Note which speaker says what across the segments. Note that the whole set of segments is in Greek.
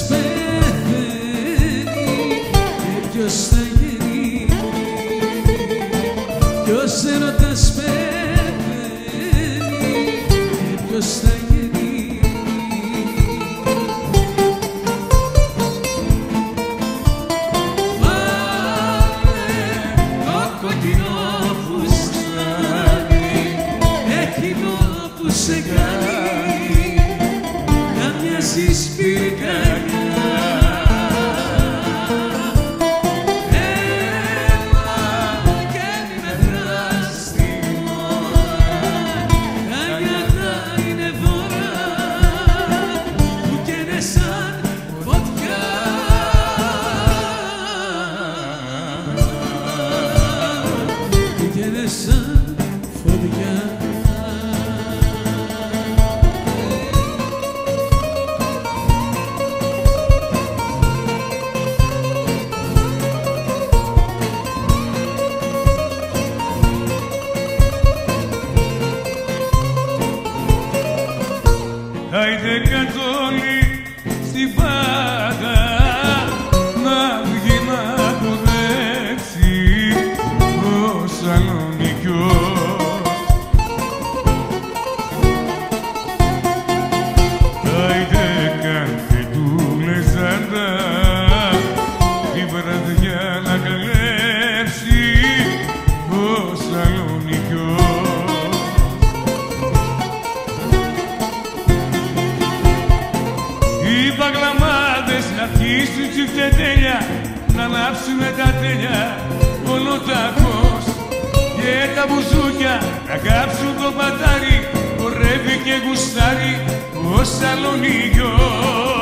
Speaker 1: Ποιος έρωτας πεθαίνει και ποιος θα γεννεί Ποιος έρωτας πεθαίνει και ποιος θα γεννεί Βάλε το κοκκινό φουστάνι εκείνο που σε κάνει
Speaker 2: Οι παγλαμάδες να αρχίσουν τσιφτετέλια να ανάψουνε τα τέλια όλο τάκος και τα μπουζούκια να κάψουν το πατάρι χορεύει και γουστάρει ο Σαλονίκιος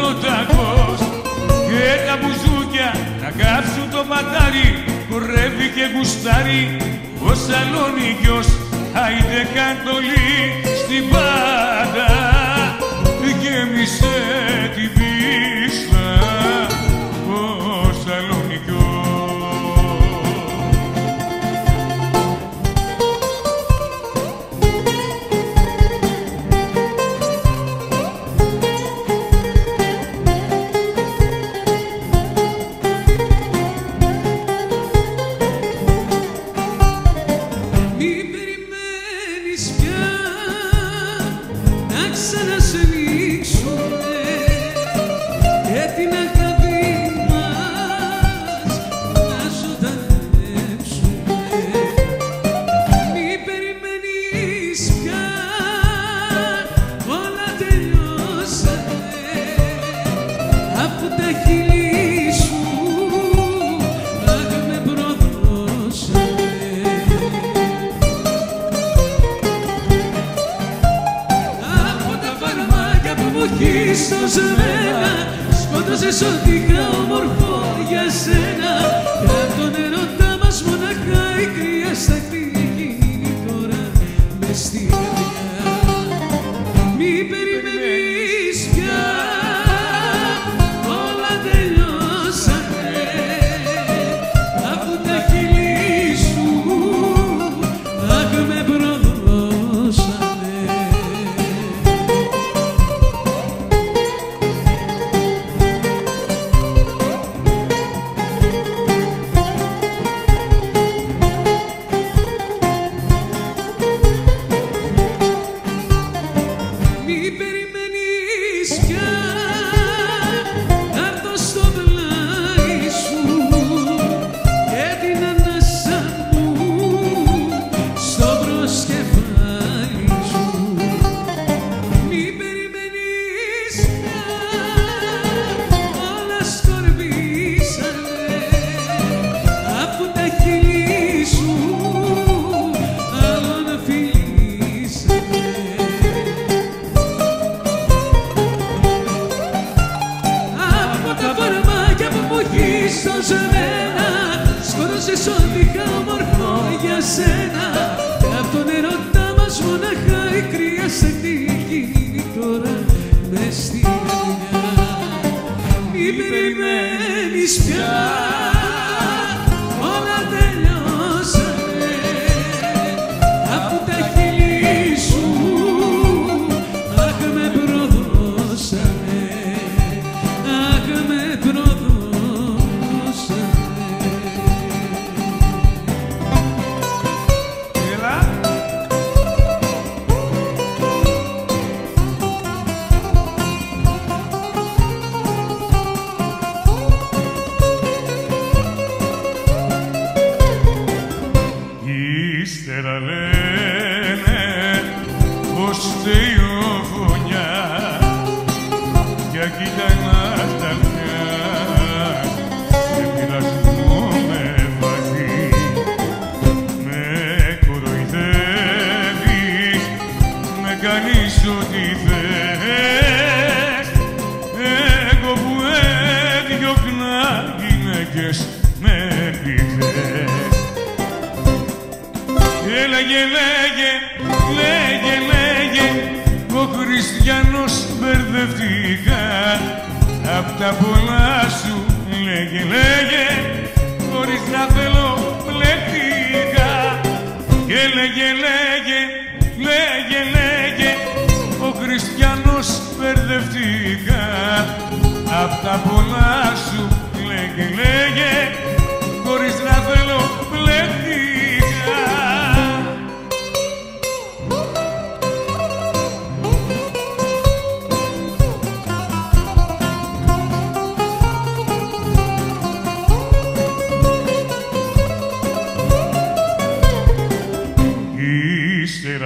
Speaker 2: όλο τάκος και τα μπουζούκια να κάψουν το πατάρι χορεύει και γουστάρει ο Σαλονίκιος. Άιντε καντολή στην πάντα
Speaker 1: που μου έχεις δοσμένα Σκότωσες ό,τι είχα όμορφο για σένα
Speaker 2: Christ, je. Έλεγε, λέγε, λέγε, λέγε ο χριστιανός μπερδευτήκα απ' τα πολλά σου λέγε, λέγε χωρίς να θέλω πλέκτηκα και λέγε, λέγε, λέγε, λέγε ο χριστιανός μπερδευτήκα απ' τα πολλά σου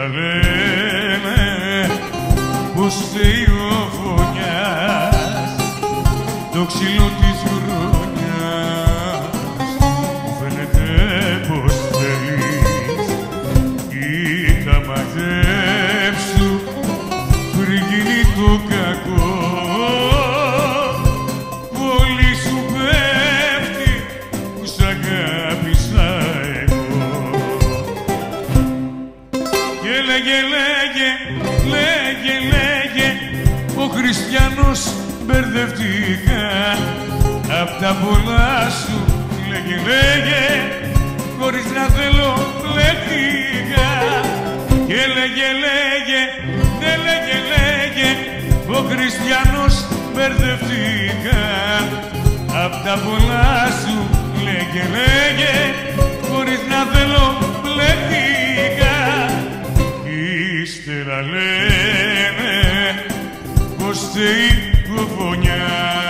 Speaker 2: Ύστερα λένε πως χριστιανός μπερδευτήκα απ' τα πολλά σου λέγε, λέγε χωρίς να θέλω πλέκτηκα και λέγε, λέγε, ναι λέγε, λέγε ο χριστιανός μπερδευτήκα απ' τα πολλά σου λέγε, λέγε χωρίς να θέλω πλέκτηκα Ύστερα λένε πως θεοί κοφωνιά